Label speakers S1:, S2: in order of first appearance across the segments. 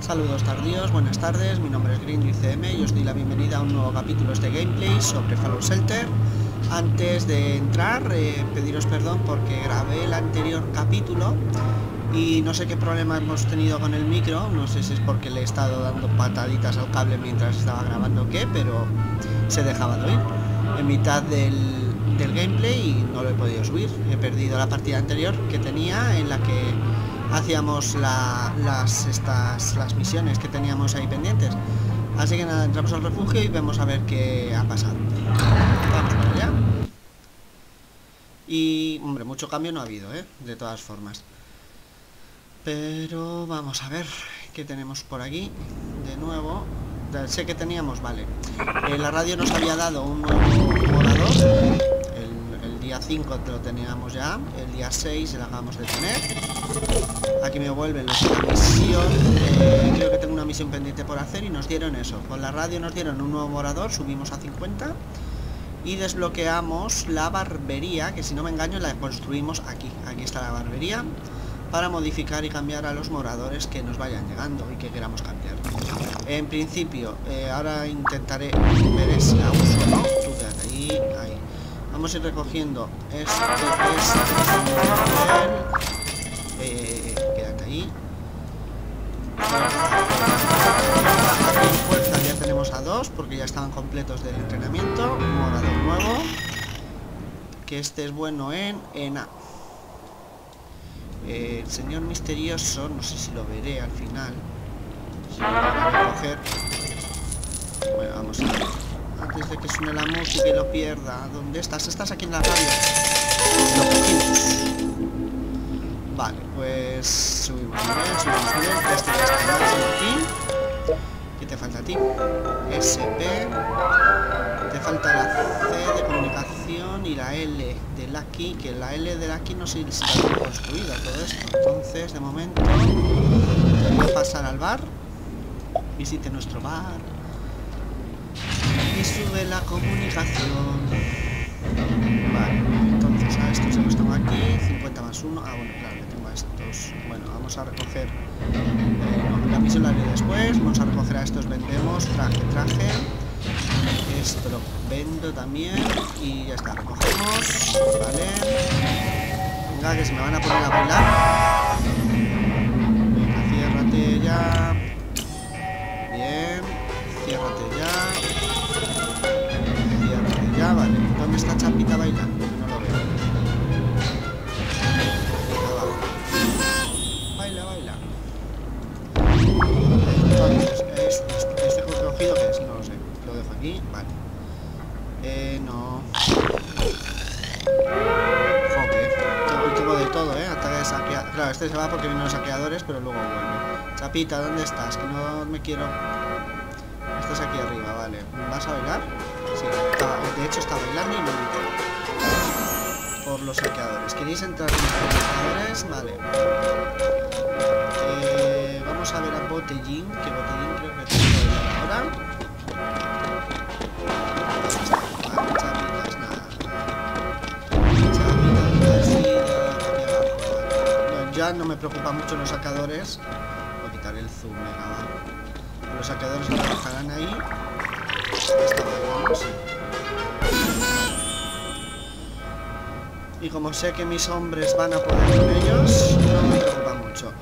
S1: Saludos tardíos, buenas tardes, mi nombre es Green CM y os doy la bienvenida a un nuevo capítulo de gameplay sobre Fallout Shelter. Antes de entrar, eh, pediros perdón porque grabé el anterior capítulo y no sé qué problema hemos tenido con el micro, no sé si es porque le he estado dando pataditas al cable mientras estaba grabando o qué, pero se dejaba de oír en mitad del, del gameplay y no lo he podido subir. He perdido la partida anterior que tenía en la que hacíamos las, estas, las misiones que teníamos ahí pendientes. Así que nada, entramos al refugio y vemos a ver qué ha pasado. Vamos para allá. Y, hombre, mucho cambio no ha habido, ¿eh? De todas formas. Pero vamos a ver qué tenemos por aquí. De nuevo. Sé que teníamos, vale. Eh, la radio nos había dado un nuevo volador. Día 5 lo teníamos ya. El día 6 lo acabamos de tener. Aquí me vuelven la misión. Eh, creo que tengo una misión pendiente por hacer y nos dieron eso. Con la radio nos dieron un nuevo morador. Subimos a 50 y desbloqueamos la barbería, que si no me engaño la construimos aquí. Aquí está la barbería para modificar y cambiar a los moradores que nos vayan llegando y que queramos cambiar. En principio, eh, ahora intentaré ver si la uso no. Vamos a ir recogiendo este, este, eh, quédate ahí. Fuerza ya tenemos a dos porque ya estaban completos del entrenamiento. Morador nuevo. Que este es bueno en ENA. Eh, el señor misterioso, no sé si lo veré al final. Si lo a recoger. Bueno, vamos a ver. Antes de que suene la música y lo pierda. ¿Dónde estás? Estás aquí en la radio. Vale, pues subimos nivel, subimos nivel. Este ya está aquí. ¿Qué te falta a ti? SP. Te falta la C de comunicación y la L de Lucky, que la L de Lucky no sé si está construida todo esto. Entonces, de momento, voy a pasar al bar. Visite nuestro bar. Y sube la comunicación. Vale, entonces a estos se los tengo aquí. 50 más 1. Ah, bueno, claro, tengo a estos. Bueno, vamos a recoger. Eh, la misión la haré después. Vamos a recoger a estos. Vendemos. Traje, traje. Esto vendo también. Y ya está, recogemos. Vale. Venga, que se me van a poner a bailar. Venga, ciérrate ya. ¿Dónde está Chapita bailando? Que no lo veo. Baila, baila. Entonces, este, este cogido que es, no lo sé. Lo dejo aquí, vale. Eh, no. Joder. Tengo de todo, ¿eh? Ataque de saqueadores. Claro, este se va porque vienen los saqueadores, pero luego vuelve. Chapita, ¿dónde estás? Que no me quiero... Estás aquí arriba, vale. ¿Vas a bailar? De hecho está bailando y no me Por los saqueadores. ¿Queréis entrar en los saqueadores? Vale. Eh, vamos a ver a Botellín, que Botellín creo que tengo ahora. ya no me preocupa mucho los sacadores. Voy a quitar el zoom, venga, Los sacadores que trabajarán ahí. Y como sé que mis hombres van a poder con ellos, no me preocupa mucho.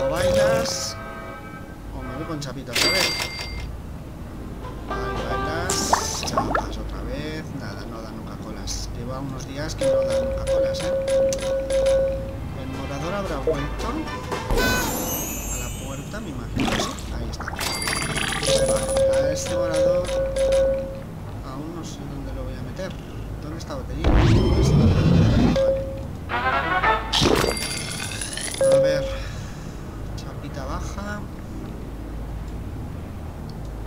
S1: O bailas o me voy con chapitas otra vez. Ahí bailas, chapas otra vez. Nada, no da nunca colas. Lleva unos días que no da nunca colas, ¿eh? El morador habrá vuelto a la puerta, me imagino este volador aún no sé dónde lo voy a meter. ¿Dónde está batería? ¿Dónde está batería? A ver, chapita baja.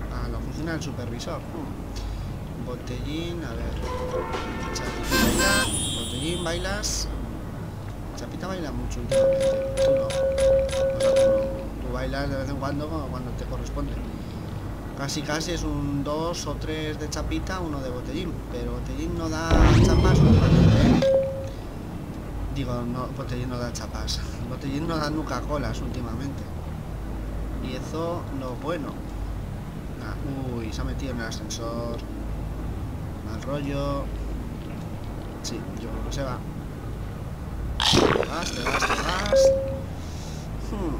S1: A ah, la oficina del supervisor. Hmm. Botellín, a ver. Chapita baila. Botellín, bailas. Chapita baila mucho últimamente. Tú tú, tú bailas de vez en cuando cuando te corresponde. Casi casi es un 2 o 3 de chapita, uno de botellín. Pero botellín no da chapas. ¿eh? Digo, no, botellín no da chapas. Botellín no da nuca colas últimamente. Y eso no bueno. Ah, uy, se ha metido en el ascensor. Mal rollo. Sí, yo creo que se va. Te vas, te vas, te vas. Hmm.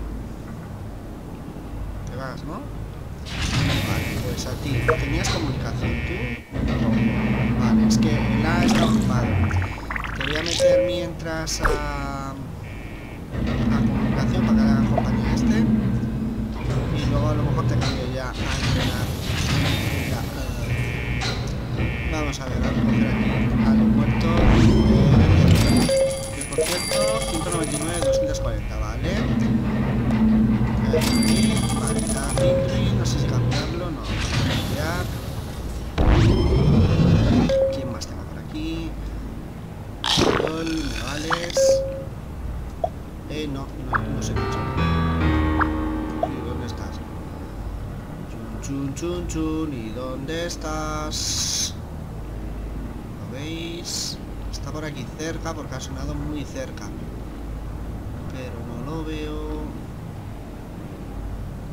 S1: Te vas, ¿no? Vale, pues a ti. ¿Tenías comunicación tú? Vale, es que la está ocupado. Te voy a meter mientras a, a comunicación para que haga compañía este. Y luego a lo mejor te cambio ya a entrenar. Eh, vamos a ver, a recoger aquí al aeropuerto. que por cierto, 199, 240, ¿vale? Chun, chun, chun, ¿y dónde estás? ¿Lo veis? Está por aquí cerca porque ha sonado muy cerca. Pero no lo veo.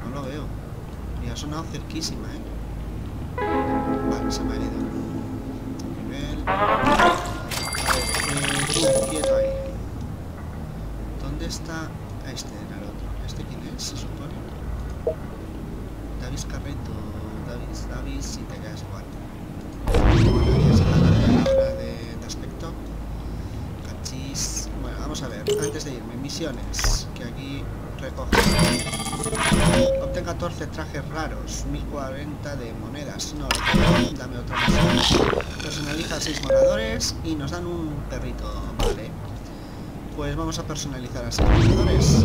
S1: No lo veo. Y ha sonado cerquísima, ¿eh? Vale, se me ha ido. Nivel. Eh, quieto ahí. ¿Dónde está? Este era el otro. ¿Este quién es? Se supone. Davis Carreto. Davis, Davis, si te quedas igual. Ahora de, de aspecto. Bueno, vamos a ver. Antes de irme, misiones. Que aquí recoge. Obtén 14 trajes raros, 1040 de monedas. No, dame otra misión. Personaliza 6 moradores y nos dan un perrito. Vale. Pues vamos a personalizar a 6 moradores.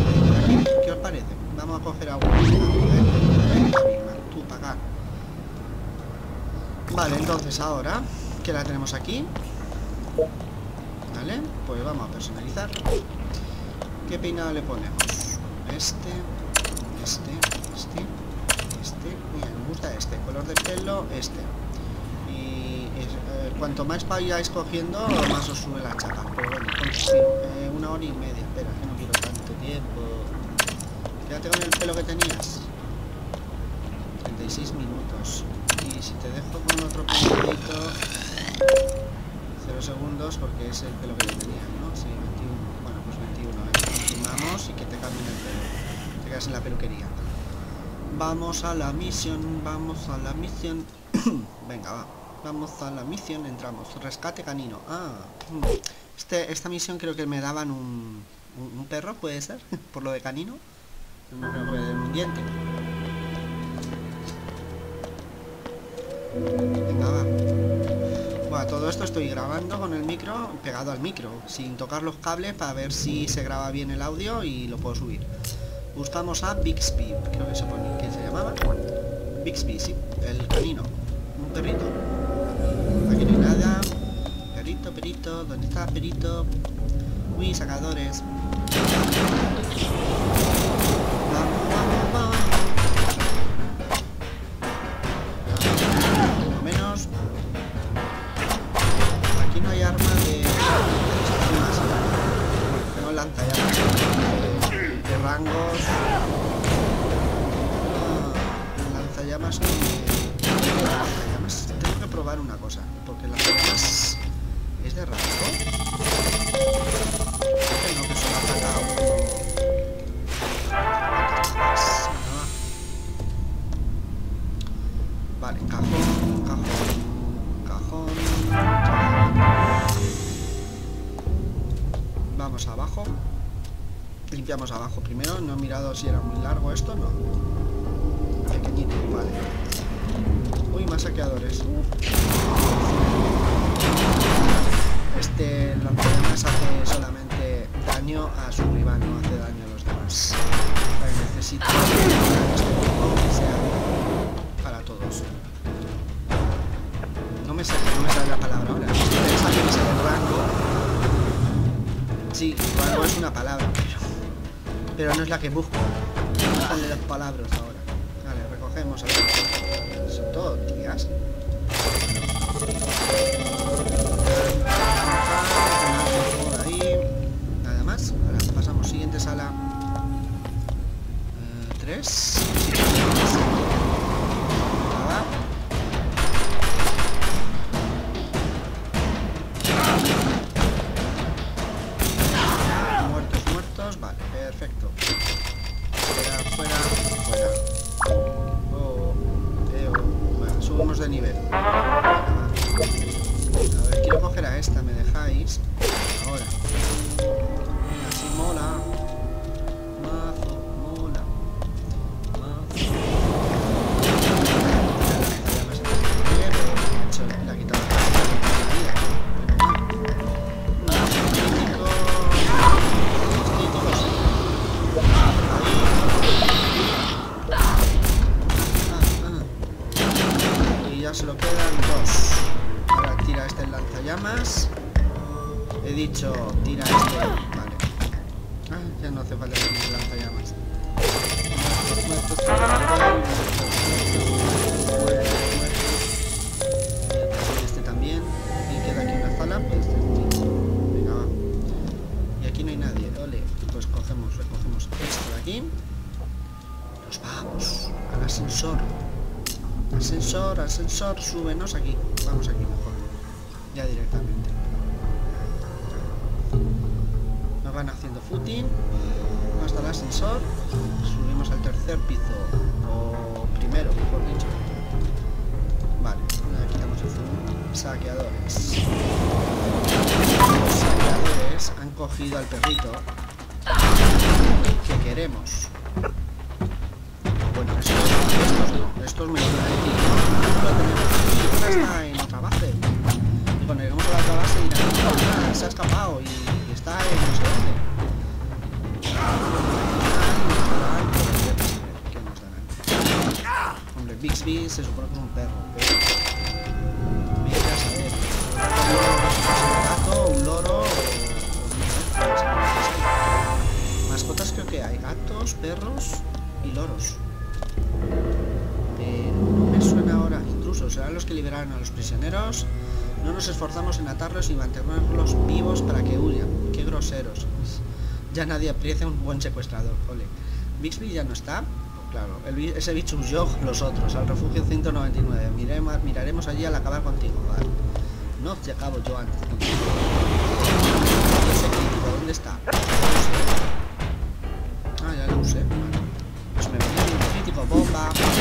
S1: ¿Qué os parece? Vamos a coger a uno. Vale, entonces ahora que la tenemos aquí. Vale, pues vamos a personalizar. ¿Qué peinado le ponemos? Este, este, este, este. Mira, me gusta este. Color de pelo, este. Y eh, cuanto más vayáis cogiendo, más os sube la chapa. Pero sí, eh, una hora y media. Espera, que no quiero tanto tiempo. Quédate con el pelo que tenías. 36 minutos. Y si te dejo con otro peinadito... 0 segundos porque es el pelo que yo tenía, ¿no? Sí, 21. Bueno, pues 21. ¿eh? Continuamos y que te cambien el pelo. Te quedas en la peluquería. Vamos a la misión, vamos a la misión. Venga, va. Vamos a la misión, entramos. Rescate canino. Ah, mm. este, esta misión creo que me daban un, un, perro, ¿puede ser? Por lo de canino. No me den un diente. Va. Bueno, todo esto estoy grabando con el micro pegado al micro, sin tocar los cables para ver si se graba bien el audio y lo puedo subir. Buscamos a Bixby, creo que se pone, que se llamaba. Bixby, sí, el canino, un perrito. Aquí no hay nada. Perrito, perito, ¿dónde está perito? Uy, sacadores. Abajo primero. No he mirado si era muy largo esto, no. Pequeñito, vale. Uy, más saqueadores. Este hace solamente daño a su rival, no hace daño a los demás. Necesito este que sea para todos. me sale, no me sale la palabra ahora. Sí, rango es una palabra, pero no es la que busco. No salen las palabras ahora. Vale, recogemos ahora. Son todo tías. Nada más. Ahora pasamos siguiente sala. Eh, tres. Pues cogemos, recogemos esto de aquí. Nos vamos al ascensor. Ascensor, ascensor, súbenos aquí. Vamos aquí mejor. Ya directamente. Nos van haciendo footing hasta el ascensor. Subimos al tercer piso. O primero, mejor dicho. Vale, ya quitamos el zoom. Saqueadores. Saqueadores han cogido al perrito que queremos. Bueno, estos, estos no, estos me lo tenemos está en otra base. Y cuando lleguemos a la otra base dirán, "Ah, se ha escapado y, y está en no sé dónde. ¿Qué nos darán? Hombre, Bixby se supone que es un perro, pero... A saber. Hay gatos, perros y loros. Pero no me suena ahora. Intrusos serán los que liberaron a los prisioneros. No nos esforzamos en atarlos y mantenerlos vivos para que huyan. Qué groseros. Ya nadie aprecia un buen secuestrador. Ole. Bixby ya no está. Claro, el ese bicho huyó los otros, al refugio 199. Miremos, miraremos allí al acabar contigo. Vale. No, te acabo yo antes. ¿dónde está? Bien crítico,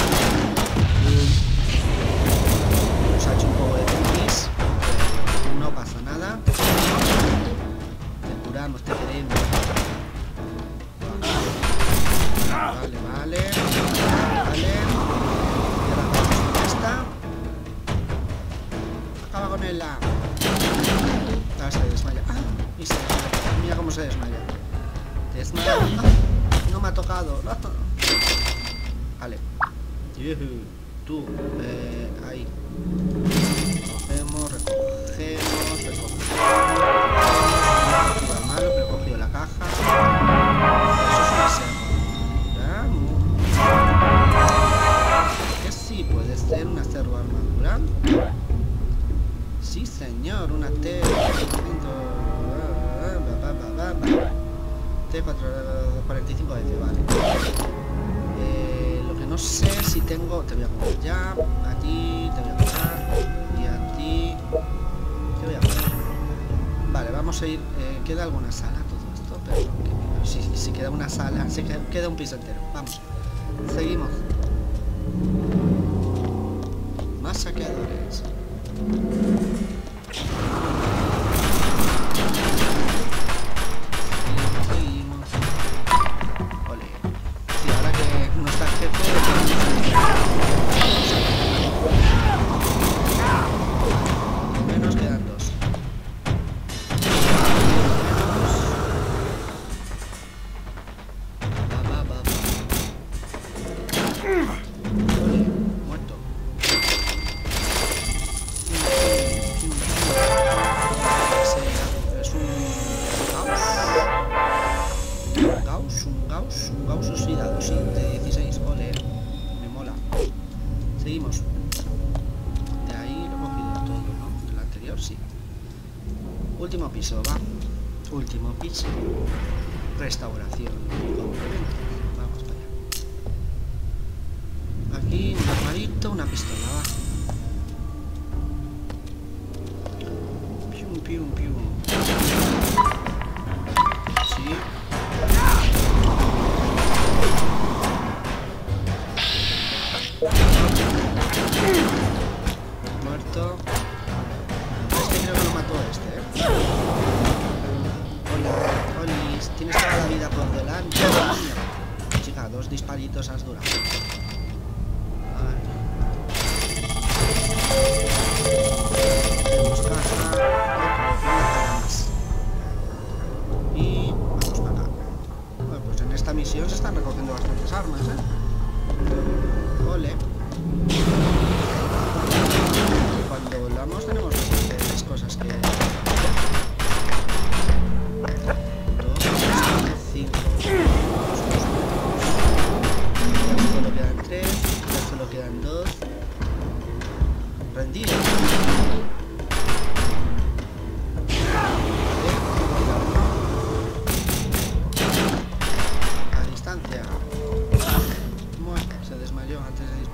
S1: Último piso, va. Último piso. Restauración. Vamos para allá. Aquí un armadito, una pistola, va. Pium, pium, pium.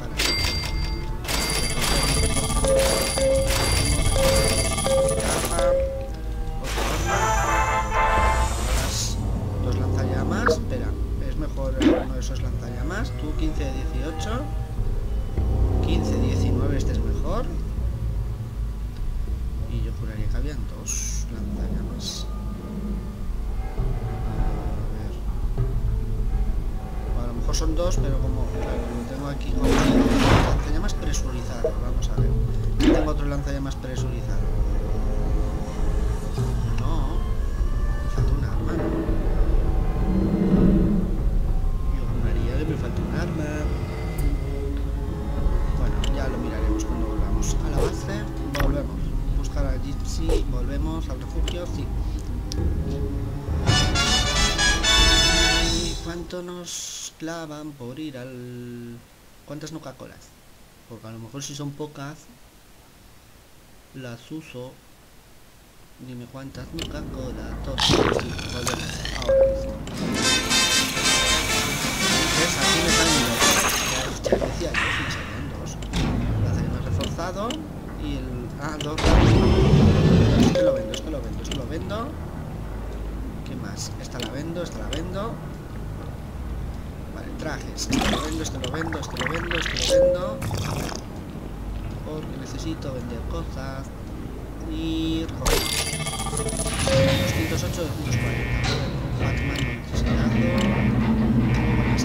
S1: Antes Volvemos al refugio. Sí. ¿Y cuánto nos clavan por ir al... ¿Cuántas Nuca-Colas? Porque a lo mejor si son pocas, las uso. Dime cuántas Nuca-Colas. Dos. Sí, volvemos. Ahora mismo. Aquí me me salían dos. Lanzallamas reforzado y el... Ah, dos. Este lo vendo, este lo vendo, este lo vendo. ¿Qué más? Esta la vendo, esta la vendo. Vale, trajes. Este lo vendo, este lo vendo, este lo vendo, este lo vendo. Porque necesito vender cosas. Y... recoger. 208, 240. Batman. Muy buenas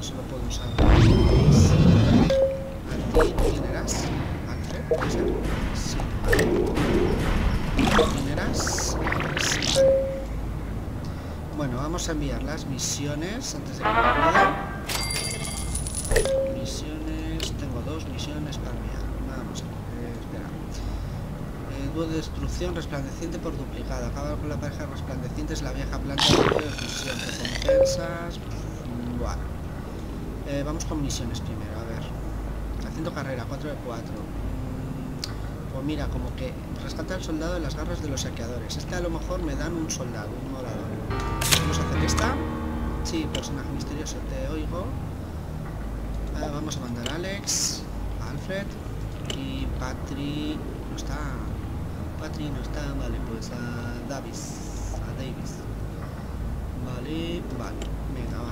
S1: solo puedo usar. ¿A ti quién eras? ¿Alfred? ¿Puede ser? Sí. ¿Quién eras? Alex. Vale. Bueno, vamos a enviar las misiones antes de que me. Misiones... Tengo dos misiones para enviar. Vamos a ver. Eh, de destrucción resplandeciente por duplicado. Acaba con la pareja resplandecientes la vieja planta de destrucción. Recompensas. Bueno. Eh, vamos con misiones primero, a ver. Haciendo carrera, 4 de 4. Pues mira, como que rescata al soldado de las garras de los saqueadores. Este a lo mejor me dan un soldado, un morador. Vamos a hacer esta. Sí, personaje misterioso, te oigo. Ah, vamos a mandar a Alex, Alfred y Patri. No está. Patri no está, vale, pues a Davis. A Davis. Vale, vale. Venga,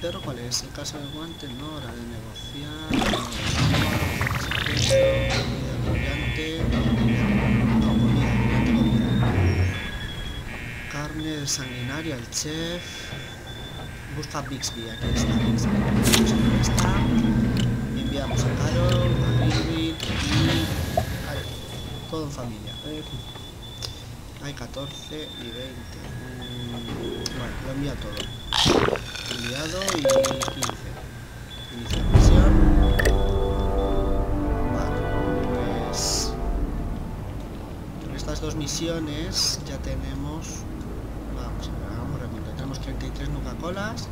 S1: perro cuál es? El caso del guante, no, hora de negociar, no. Carne del sanguinario, el chef. Busca Bixby, aquí está Bixby. Está. Enviamos a Carol, a Irving y... Vale, todo en familia. Eh, hay 14 y 20. Mm, bueno, lo envía todo. Enviado y 15. Iniciar misión. Vale, pues... Con estas dos misiones ya tenemos... Vamos a ver, vamos repito. Tenemos 33 Nuca-Colas.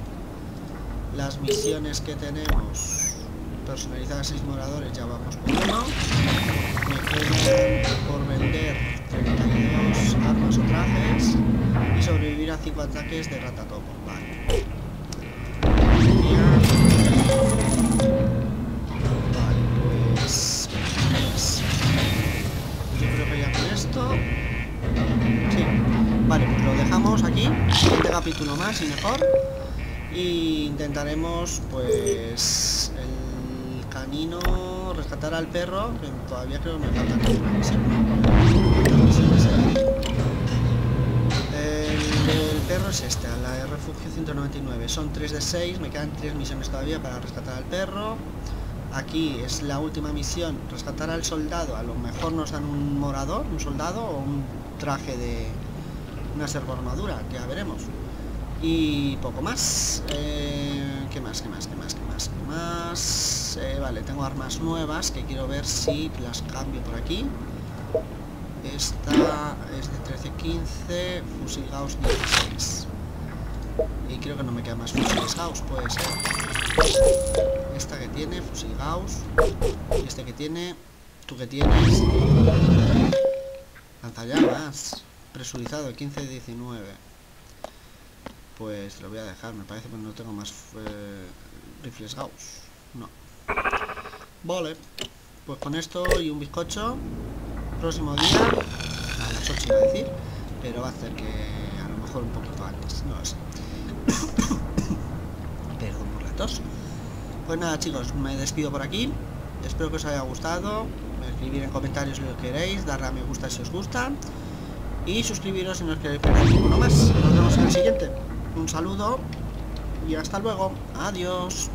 S1: Las misiones que tenemos personalizadas 6 moradores ya vamos por uno. Me quedan por vender 32 armas o trajes y sobrevivir a 5 ataques de ratatopo. Capítulo más y mejor. Y intentaremos, pues... El canino rescatar al perro, que todavía creo que me falta. El, perro es este, a la de refugio 199. Son 3 de 6, me quedan 3 misiones todavía para rescatar al perro. Aquí es la última misión, rescatar al soldado. A lo mejor nos dan un morador, un soldado o un traje de una servo armadura, ya veremos. Y poco más. Eh, ¿Qué más? ¿Qué más? ¿Qué más? ¿Qué más? ¿Qué más? Eh, vale, tengo armas nuevas que quiero ver si las cambio por aquí. Esta es de 13-15, fusil Gauss 16. Y creo que no me queda más fusiles Gauss, puede ser. Esta que tiene, fusil Gauss. Y este que tiene, tú que tienes. Lanzallamas, presurizado, 15-19. Pues lo voy a dejar, me parece que no tengo más eh, rifles Gauss. No. Vale. Pues con esto y un bizcocho próximo día, a las 8 iba a decir, pero va a hacer que a lo mejor un poquito antes, no lo sé. Perdón por la tos. Pues nada chicos, me despido por aquí, espero que os haya gustado, escribir en comentarios lo queréis, darle a me gusta si os gusta, y suscribiros si no os queréis perder ninguno más. Nos vemos en el siguiente. Un saludo y hasta luego. Adiós.